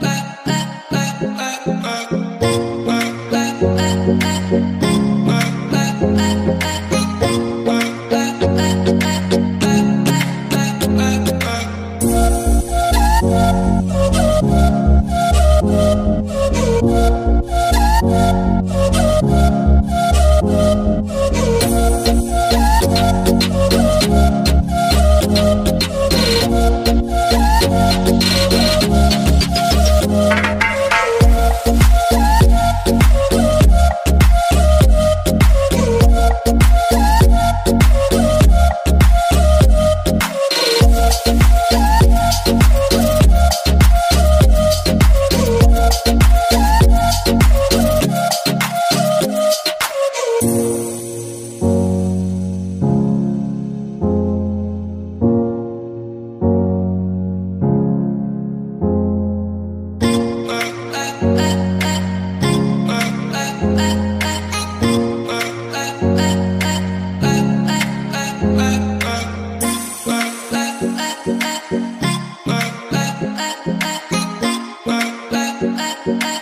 Bye. Bye.